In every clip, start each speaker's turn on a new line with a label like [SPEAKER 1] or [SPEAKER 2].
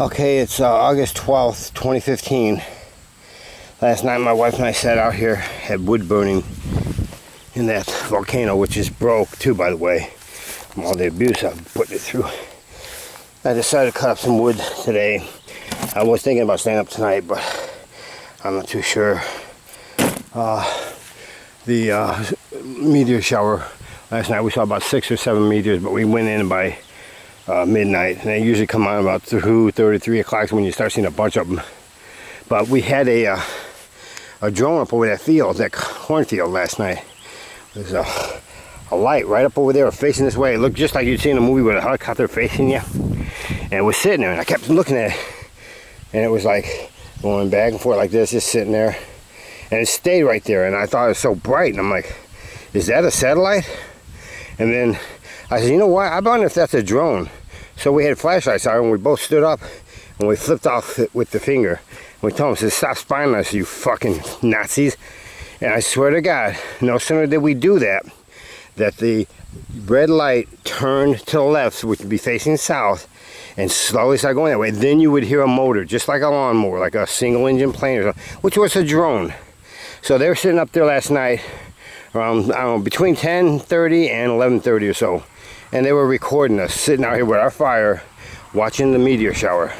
[SPEAKER 1] Okay, it's uh, August 12th, 2015. Last night my wife and I sat out here, had wood burning in that volcano, which is broke too, by the way, from all the abuse I've put it through. I decided to cut up some wood today. I was thinking about staying up tonight, but I'm not too sure. Uh, the uh, meteor shower last night, we saw about six or seven meteors, but we went in by uh, midnight. And they usually come on about 2, 33 o'clock when you start seeing a bunch of them. But we had a, uh, a drone up over that field, that cornfield last night. There's a, a light right up over there facing this way. It looked just like you'd see in a movie with a helicopter facing you. And it was sitting there and I kept looking at it. And it was like going back and forth like this, just sitting there. And it stayed right there. And I thought it was so bright. And I'm like, is that a satellite? And then I said, you know what? I wonder if that's a drone. So we had flashlights on and we both stood up and we flipped off with the finger. We told them, said, stop spying on us, you fucking Nazis. And I swear to God, no sooner did we do that, that the red light turned to the left, which would be facing south, and slowly started going that way. Then you would hear a motor, just like a lawnmower, like a single engine plane or something, which was a drone. So they were sitting up there last night around, know, between 10.30 and 11.30 or so and they were recording us sitting out here with our fire watching the meteor shower.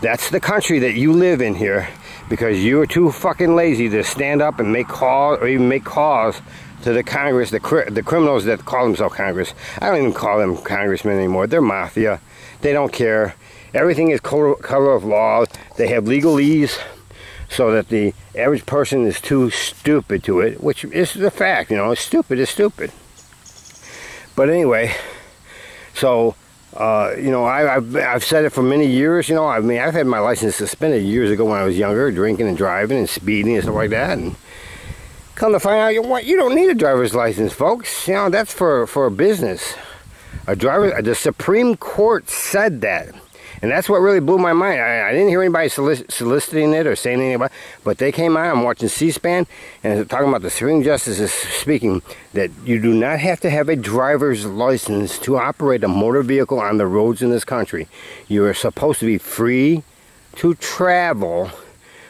[SPEAKER 1] That's the country that you live in here because you are too fucking lazy to stand up and make calls or even make calls to the Congress, the, the criminals that call themselves Congress. I don't even call them congressmen anymore. They're mafia. They don't care. Everything is color, color of law. They have legalese so that the average person is too stupid to it, which is the fact, you know, stupid is stupid. But anyway, so, uh, you know, I, have I've said it for many years, you know, I mean, I've had my license suspended years ago when I was younger, drinking and driving and speeding and stuff like that. And come to find out, you what, you don't need a driver's license, folks. You know, that's for, for a business. A driver, the Supreme Court said that. And that's what really blew my mind. I, I didn't hear anybody solic soliciting it or saying anything about it, but they came out, I'm watching C-SPAN, and talking about the Supreme Justice is speaking that you do not have to have a driver's license to operate a motor vehicle on the roads in this country. You are supposed to be free to travel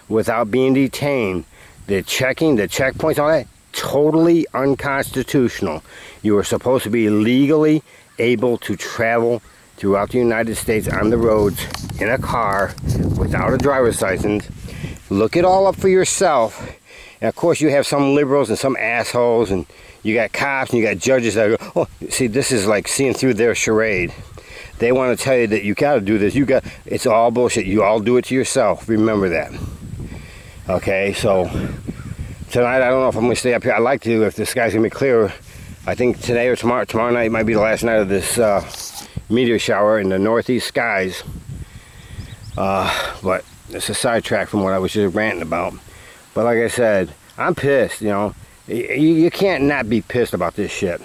[SPEAKER 1] without being detained. The checking, the checkpoints, all that, totally unconstitutional. You are supposed to be legally able to travel throughout the United States on the roads in a car without a driver's license. Look it all up for yourself. And of course you have some liberals and some assholes and you got cops and you got judges that go, oh, see this is like seeing through their charade. They want to tell you that you got to do this. You got, it's all bullshit. You all do it to yourself. Remember that. Okay, so tonight I don't know if I'm to stay up here. I'd like to if the sky's to be clear. I think today or tomorrow, tomorrow night might be the last night of this uh, meteor shower in the northeast skies. Uh, but it's a sidetrack from what I was just ranting about. But like I said, I'm pissed, you know. You, you can't not be pissed about this shit.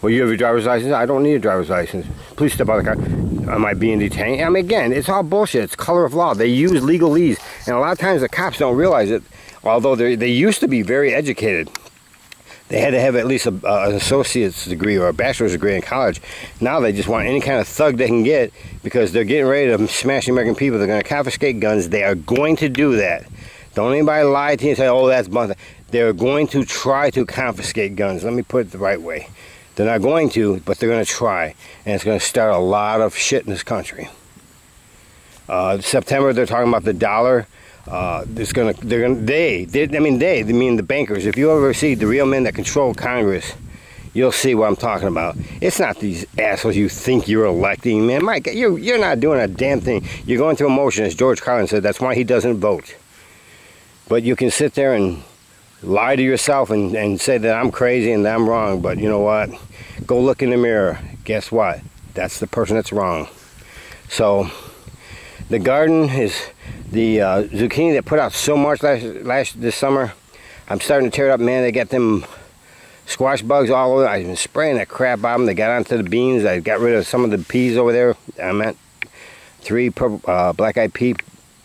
[SPEAKER 1] Well, you have your driver's license? I don't need a driver's license. Please step out of the car. Am I being detained? I mean, again, it's all bullshit. It's color of law. They use legalese. And a lot of times the cops don't realize it, although they used to be very educated they had to have at least a, uh, an associate's degree or a bachelor's degree in college. Now they just want any kind of thug they can get because they're getting ready to smash the American people. They're going to confiscate guns. They are going to do that. Don't anybody lie to you and say, oh, that's bunch. They're going to try to confiscate guns. Let me put it the right way. They're not going to, but they're going to try. And it's going to start a lot of shit in this country. Uh, September, they're talking about the dollar uh, it's gonna, they're gonna, they, they, I mean they, they mean the bankers. If you ever see the real men that control Congress, you'll see what I'm talking about. It's not these assholes you think you're electing, man. Mike, you're, you're not doing a damn thing. You're going through emotion, as George Carlin said. That's why he doesn't vote. But you can sit there and lie to yourself and, and say that I'm crazy and that I'm wrong. But you know what? Go look in the mirror. Guess what? That's the person that's wrong. So, the garden is the uh, zucchini that put out so much last, last this summer. I'm starting to tear it up, man. They got them squash bugs all over. I've been spraying that crap out of them. They got onto the beans. I got rid of some of the peas over there. I'm at three purple, uh, black-eyed pea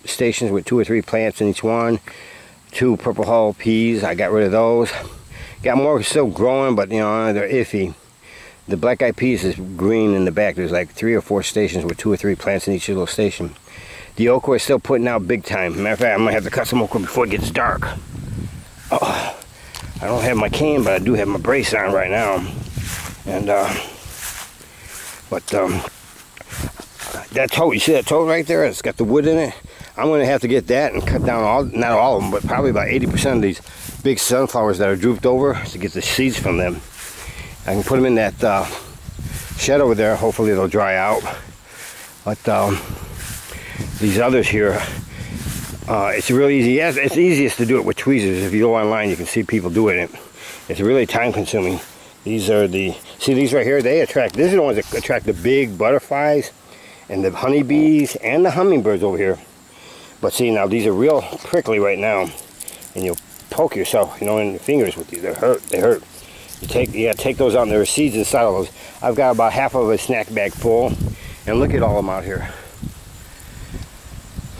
[SPEAKER 1] stations with two or three plants in each one. Two purple hull peas. I got rid of those. Got more still growing, but you know they're iffy. The black eyed peas is green in the back. There's like three or four stations with two or three plants in each little station. The okra is still putting out big time. Matter of fact, I'm gonna have to cut some okra before it gets dark. Oh, I don't have my cane, but I do have my brace on right now. And uh, but um, that tote, you see that tote right there? It's got the wood in it. I'm gonna have to get that and cut down all, not all of them, but probably about 80% of these big sunflowers that are drooped over to get the seeds from them. I can put them in that uh, shed over there. Hopefully they'll dry out. But um, these others here, uh, it's really easy. Yes, it's easiest to do it with tweezers. If you go online, you can see people doing it. It's really time consuming. These are the, see these right here, they attract, these are the ones that attract the big butterflies and the honeybees and the hummingbirds over here. But see now, these are real prickly right now. And you'll poke yourself, you know, in your fingers with these. They hurt, they hurt. You take, you gotta take those out, and there are seeds inside of those. I've got about half of a snack bag full, and look at all of them out here.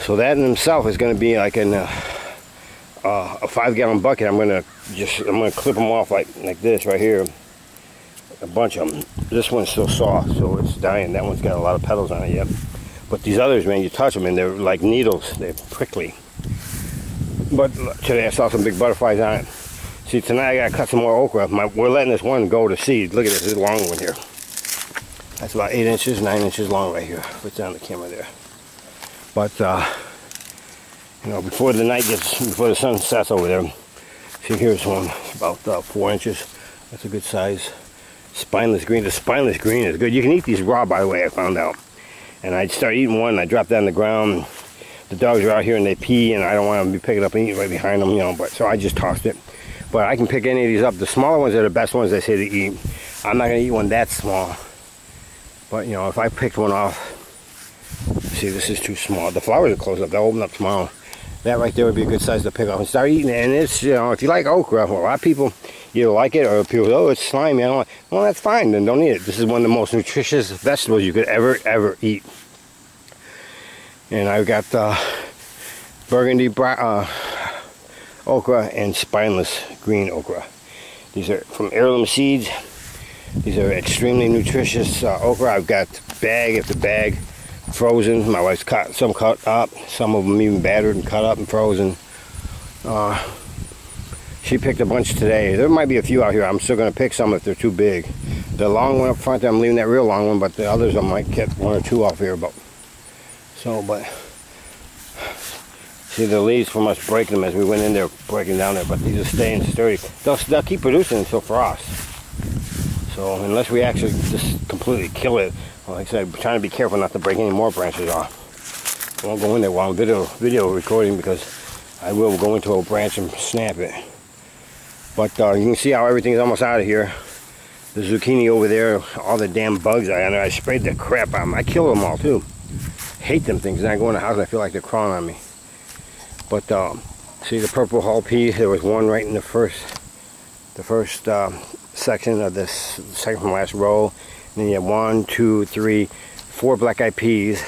[SPEAKER 1] So that in itself is gonna be like in a, uh, a five gallon bucket. I'm gonna just, I'm gonna clip them off like, like this right here. A bunch of them. This one's still soft, so it's dying. That one's got a lot of petals on it yet. But these others, man, you touch them and they're like needles. They're prickly. But today I saw some big butterflies on it. See, tonight I gotta cut some more okra. My, we're letting this one go to seed. Look at this, this long one here. That's about eight inches, nine inches long right here. It's on the camera there. But, uh, you know, before the night gets, before the sun sets over there, see here's one, it's about uh, four inches. That's a good size. Spineless green. The spineless green is good. You can eat these raw, by the way, I found out. And I'd start eating one, and I drop that on the ground. The dogs are out here and they pee, and I don't want to be picking up and eating right behind them, you know, but so I just tossed it. But I can pick any of these up. The smaller ones are the best ones they say to eat. I'm not to eat one that small. But, you know, if I picked one off, see, this is too small. The flowers are closed up. They'll open up tomorrow. That right there would be a good size to pick up and start eating it. And it's, you know, if you like okra, a lot of people either like it or people, oh, it's slimy. I don't like Well, that's fine. Then don't eat it. This is one of the most nutritious vegetables you could ever, ever eat. And I've got uh, burgundy uh, okra and spineless green okra. These are from heirloom seeds. These are extremely nutritious uh, okra. I've got bag after bag frozen. My wife's cut some cut up, some of them even battered and cut up and frozen. Uh, she picked a bunch today. There might be a few out here. I'm still going to pick some if they're too big. The long one up front, I'm leaving that real long one, but the others I might get one or two off here. But so, but See the leaves from us breaking them as we went in there breaking down there, but these are staying sturdy. They'll, they'll keep producing until frost. So unless we actually just completely kill it, like I said, I'm trying to be careful not to break any more branches off. I won't go in there while I'm video, video recording because I will go into a branch and snap it. But uh, you can see how everything is almost out of here. The zucchini over there, all the damn bugs I I sprayed the crap of them. I killed them all too. Hate them things. And I go in the house and I feel like they're crawling on me. But um, see the purple hull pea, there was one right in the first the first um, section of this second from last row. Then you have one, two, three, four black-eyed peas.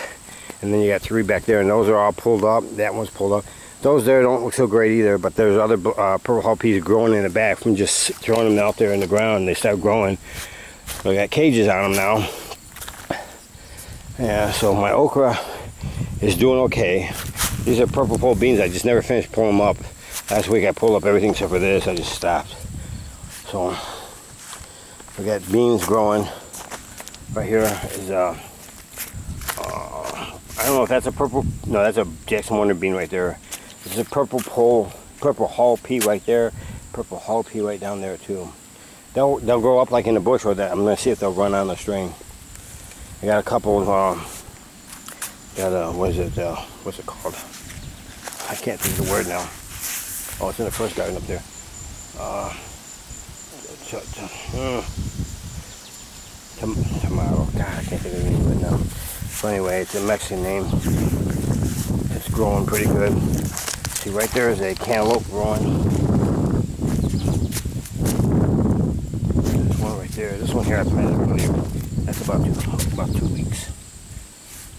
[SPEAKER 1] And then you got three back there, and those are all pulled up. That one's pulled up. Those there don't look so great either, but there's other uh, purple hull peas growing in the back from just throwing them out there in the ground. They start growing. So I got cages on them now. Yeah, so my okra is doing okay. These are purple pole beans. I just never finished pulling them up. Last week I pulled up everything except for this. I just stopped. So we got beans growing. Right here is uh, uh, I don't know if that's a purple. No, that's a Jackson Wonder bean right there. There's a purple pole, purple hull pea right there. Purple hull pea right down there too. They'll they'll grow up like in the bush with that. I'm gonna see if they'll run on the string. I got a couple. of, Um, got a what is it? Uh, what's it called? I can't think of the word now. Oh, it's in the first garden up there. Uh, tomorrow. God, I can't think of the name right now. So anyway, it's a Mexican name. It's growing pretty good. See, right there is a cantaloupe growing. This one right there. This one here I planted earlier. That's about two, about two weeks.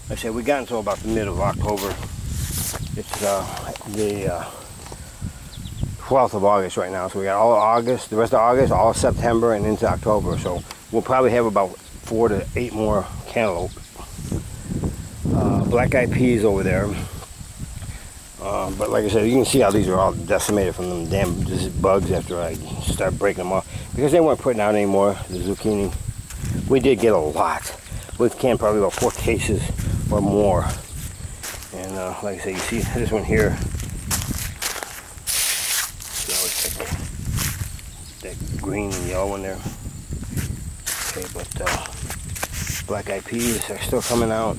[SPEAKER 1] I said we got until about the mid of October it's uh, the uh, 12th of August right now. So we got all of August, the rest of August, all of September, and into October. So we'll probably have about four to eight more cantaloupe. Uh, black eyed peas over there. Uh, but like I said, you can see how these are all decimated from them damn bugs after I start breaking them off. Because they weren't putting out anymore, the zucchini. We did get a lot. We've canned probably about four cases or more. And uh, like I said, you see this one here. That green and yellow one there. Okay, but uh, black eyed peas are still coming out.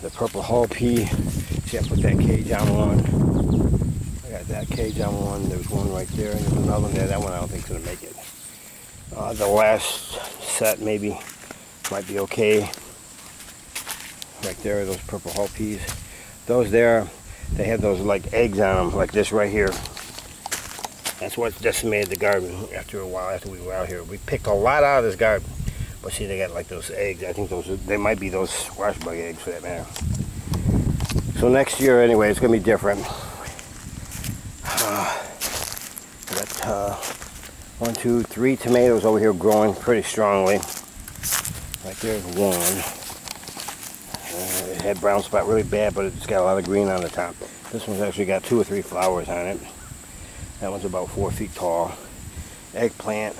[SPEAKER 1] The purple hull pea See, I put that cage on one. I got that cage on one. There's one right there, and there's another one there. That one I don't think is going to make it. Uh, the last set maybe might be okay. Right there, those purple hull peas. Those there, they have those like eggs on them, like this right here. That's what decimated the garden after a while, after we were out here. We picked a lot out of this garden. But see, they got like those eggs. I think those, they might be those squash bug eggs for that matter. So next year, anyway, it's going to be different. Uh, got uh, one, two, three tomatoes over here growing pretty strongly. Right there's one. Uh, it had brown spot really bad, but it's got a lot of green on the top. This one's actually got two or three flowers on it. That one's about four feet tall. Eggplant,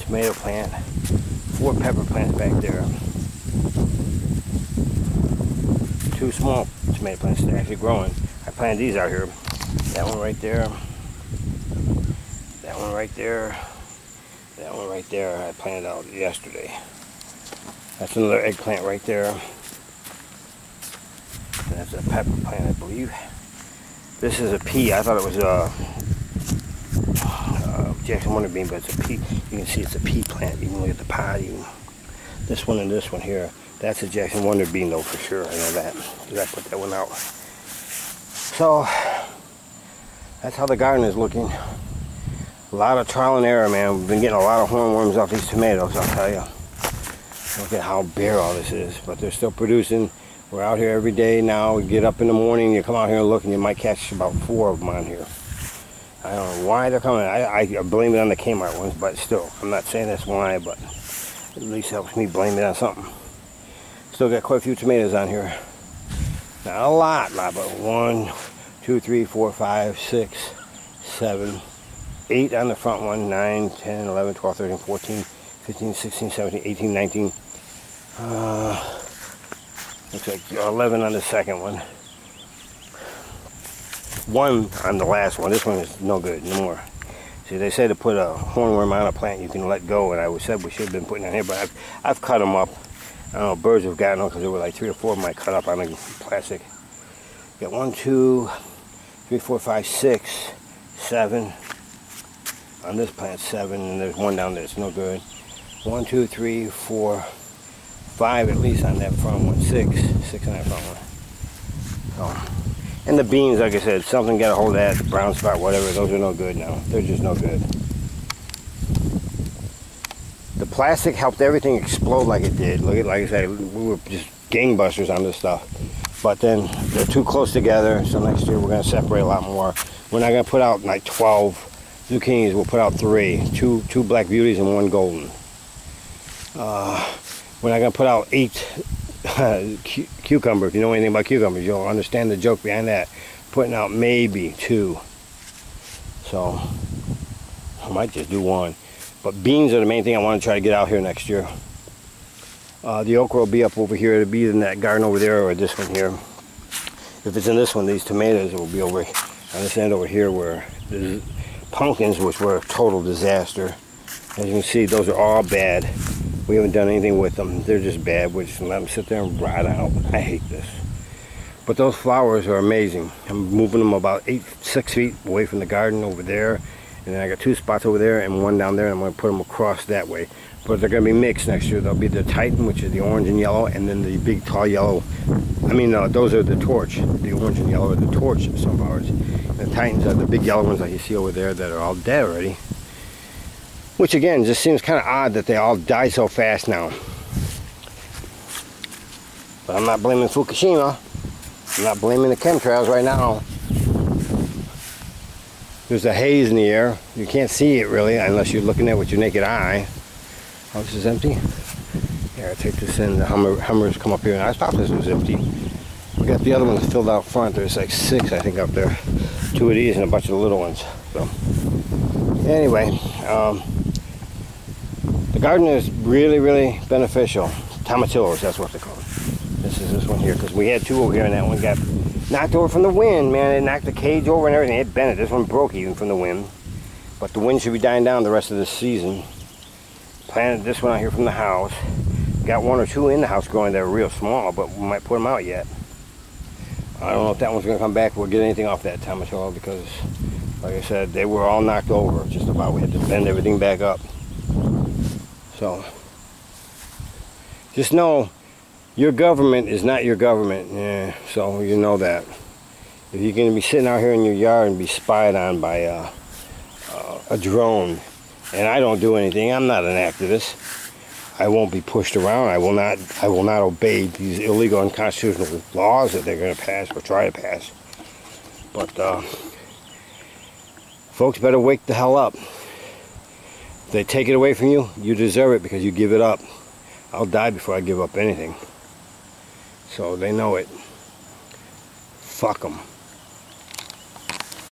[SPEAKER 1] tomato plant, four pepper plants back there. Two small tomato plants that are actually growing. I planted these out here. That one right there. That one right there. That one right there I planted out yesterday. That's another eggplant right there. That's a pepper plant, I believe. This is a pea. I thought it was a, a Jackson Wonder bean, but it's a pea. You can see it's a pea plant. You can look at the pod. You, this one and this one here. That's a Jackson Wonder bean though for sure. I know that because I put that one out. So that's how the garden is looking. A lot of trial and error, man. We've been getting a lot of hornworms off these tomatoes, I'll tell you. Look at how bare all this is, but they're still producing. We're out here every day now. We get up in the morning, you come out here and look, and you might catch about four of them on here. I don't know why they're coming. I, I blame it on the Kmart ones, but still, I'm not saying that's why, but at least helps me blame it on something. Still got quite a few tomatoes on here. Not a lot, lot, but one, two, three, four, five, six, seven, eight on the front one, 9, 10, 11, 12, 13, 14, 15, 16, 17, 18, 19. Uh, looks like 11 on the second one. One on the last one. This one is no good, no more. See, they say to put a hornworm on a plant you can let go, and I said we should have been putting it here, but I've, I've cut them up. I don't know, birds have gotten them because there were like three or four of them I cut up on the plastic. Got one, two, three, four, five, six, seven. On this plant, seven, and there's one down there that's no good. One, two, three, four, five at least on that front one. Six, six on that front one. So, and the beans, like I said, something got a hold of that, brown spot, whatever, those are no good now. They're just no good. The plastic helped everything explode like it did. Look at, like I said, we were just gangbusters on this stuff. But then they're too close together, so next year we're going to separate a lot more. We're not going to put out like 12 zucchinis. We'll put out three, two, two black beauties and one golden. Uh, we're not going to put out eight cu cucumber. If you know anything about cucumbers, you'll understand the joke behind that. Putting out maybe two. So I might just do one. But beans are the main thing I want to try to get out here next year. Uh, the okra will be up over here. It'll be in that garden over there or this one here. If it's in this one, these tomatoes will be over on this end over here where the pumpkins, which were a total disaster. As you can see, those are all bad. We haven't done anything with them. They're just bad. We're just let them sit there and rot out. I hate this. But those flowers are amazing. I'm moving them about eight, six feet away from the garden over there and then I got two spots over there and one down there and I'm going to put them across that way but they're going to be mixed next year there'll be the Titan which is the orange and yellow and then the big tall yellow I mean uh, those are the torch the orange and yellow are the torch sunflowers the Titans are the big yellow ones that you see over there that are all dead already which again just seems kind of odd that they all die so fast now but I'm not blaming Fukushima I'm not blaming the chemtrails right now there's a haze in the air. You can't see it really unless you're looking at it with your naked eye. House is empty. Yeah, I take this in. The Hummer, Hummers come up here, and I thought this was empty. We got the other ones filled out front. There's like six, I think, up there. Two of these and a bunch of the little ones. So, anyway, um, the garden is really, really beneficial. Tomatillos, that's what they call it. This is this one here, because we had two over here, and that one got knocked over from the wind, man. It knocked the cage over and everything. It bent it. This one broke even from the wind. But the wind should be dying down the rest of this season. Planted this one out here from the house. Got one or two in the house growing that are real small, but we might put them out yet. I don't know if that one's going to come back. We'll get anything off that tomatillo because, like I said, they were all knocked over just about. We had to bend everything back up. So, just know your government is not your government. Yeah, so you know that. If you're going to be sitting out here in your yard and be spied on by uh, a drone, and I don't do anything, I'm not an activist. I won't be pushed around. I will not. I will not obey these illegal, unconstitutional laws that they're going to pass or try to pass. But uh, folks, better wake the hell up. If they take it away from you, you deserve it because you give it up. I'll die before I give up anything. So they know it. Fuck them.